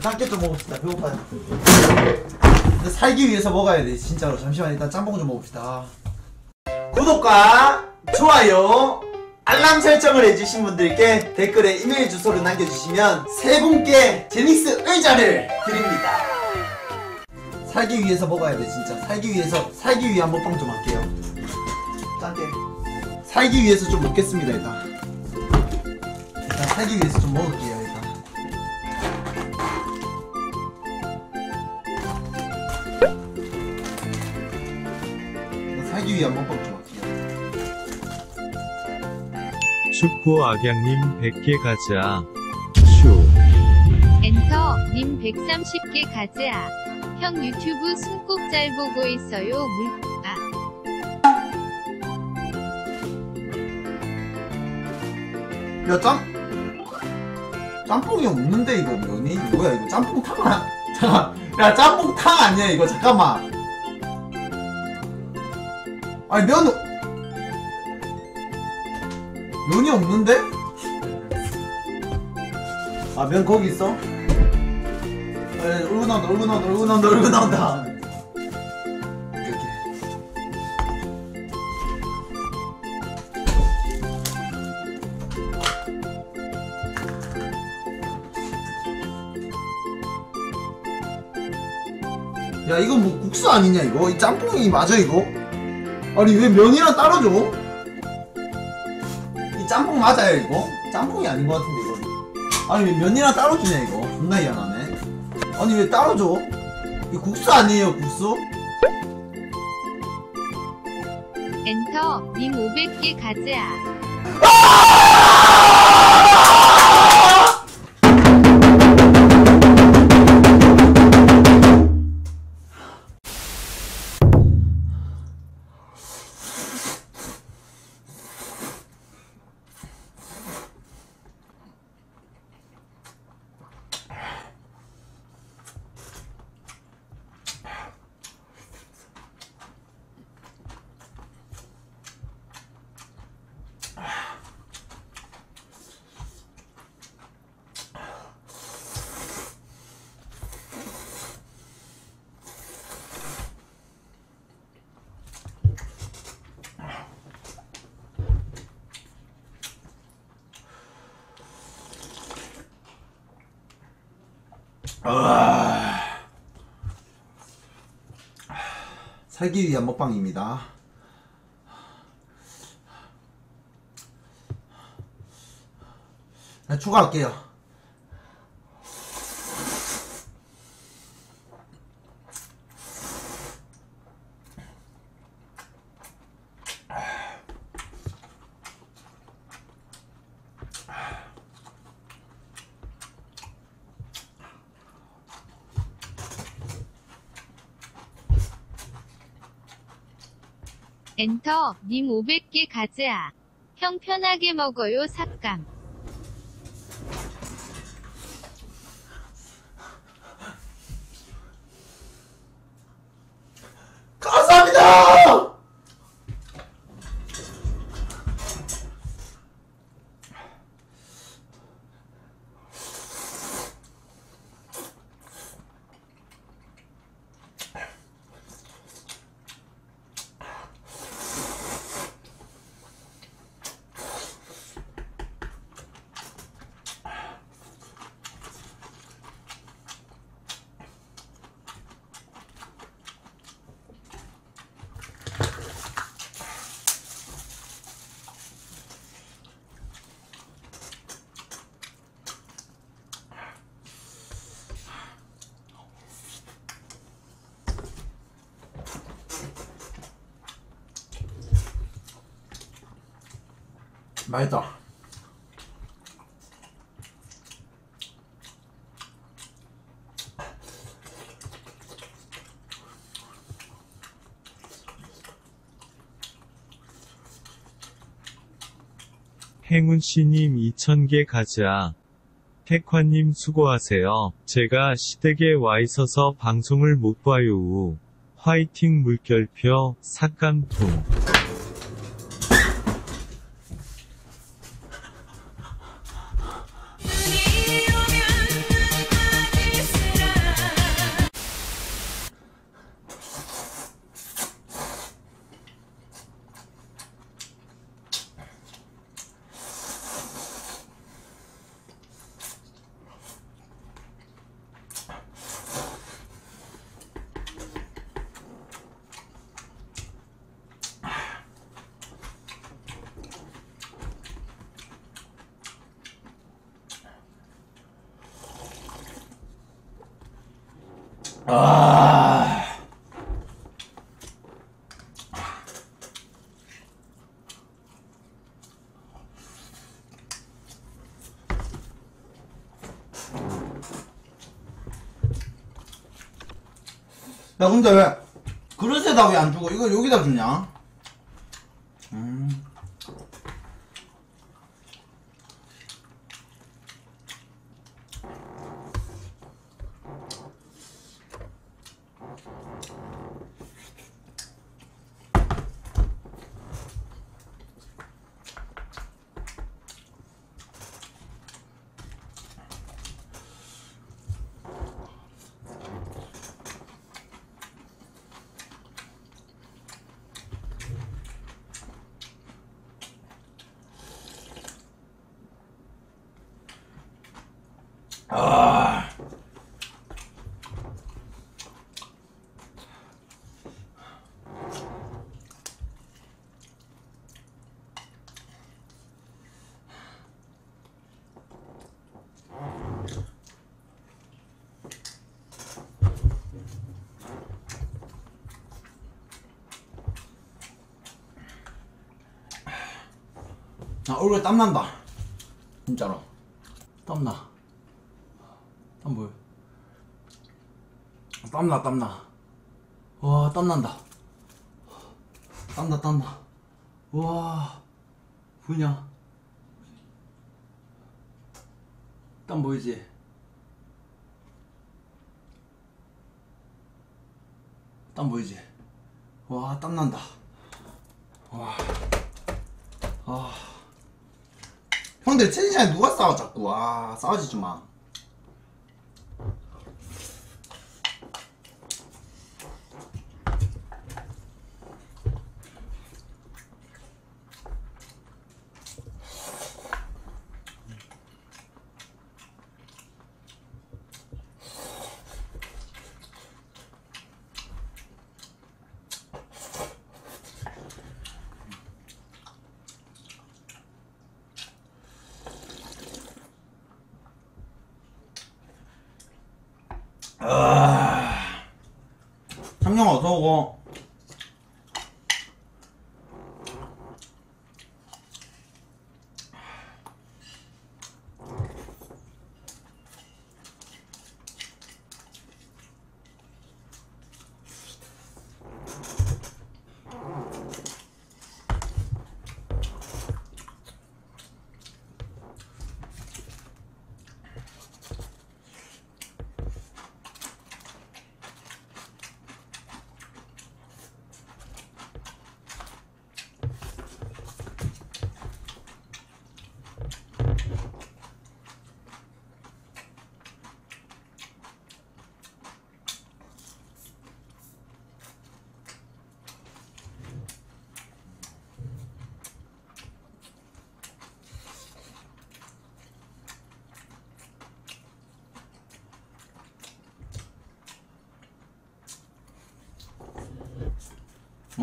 짬깨 좀 먹읍시다. 배고파요. 근데 살기 위해서 먹어야 돼. 진짜로. 잠시만 일단 짬뽕 좀 먹읍시다. 구독과 좋아요, 알람 설정을 해주신 분들께 댓글에 이메일 주소를 남겨주시면 세 분께 제닉스 의자를 드립니다. 살기 위해서 먹어야 돼 진짜. 살기 위해서 살기 위한 먹방 좀 할게요. 짬깨. 살기 위해서 좀 먹겠습니다 일단. 일단 살기 위해서 좀 먹을게요 살기 위한 먹방 좀 할게요. 축구 악양님 100개 가자. 슈. 엔터 님 130개 가즈아. 형 유튜브 숨꼭 잘 보고 있어요. 물 아. 야 짬? 짬뽕이 없는데 이거 면이 뭐야 이거 짬뽕탕 아 잠깐 야 짬뽕탕 아니야 이거 잠깐만 아니 면 면이 없는데? 아 면 거기 있어? 에 울고 나온다 울고 나온다 울고 나온다 울고 나온다 야 이거 뭐 국수 아니냐 이거? 이 짬뽕이 맞아 이거? 아니 왜 면이랑 따로 줘? 이 짬뽕 맞아요 이거? 짬뽕이 아닌 것 같은데 이거 아니 왜 면이랑 따로 주냐 이거? 존나 희한하네 아니 왜 따로 줘? 이 국수 아니에요 국수? 엔터 님 500개 가즈아. 살기 위한 먹방입니다. 네, 추가할게요 엔터 님 500개 가즈아. 형 편하게 먹어요 삭감. 맛있다 행운씨님 2000개 가자. 택화님 수고하세요. 제가 시댁에 와 있어서 방송을 못 봐요. 우. 화이팅 물결표 삭감통. 아. 야 근데 왜 그릇에다 왜 안 주고 이걸 여기다 주냐? 아. 나 얼굴에 땀난다 진짜로 땀나 땀 보여 땀나 땀나. 와 땀난다. 땀나 땀나. 와 보이냐? 땀 보이지? 땀 보이지? 와 땀난다. 와. 아. 형들 채팅창에 누가 싸워 자꾸? 아 싸우지 좀마 삼룡 어서 오고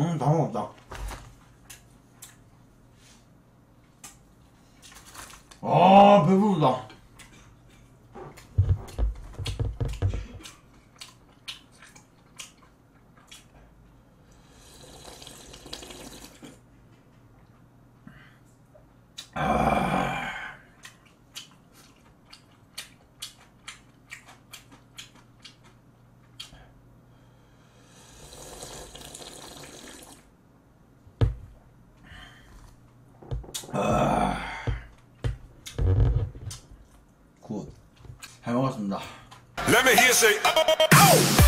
음, 다 먹었다. 아, 배부르다. hear here say, oh. oh, oh, oh.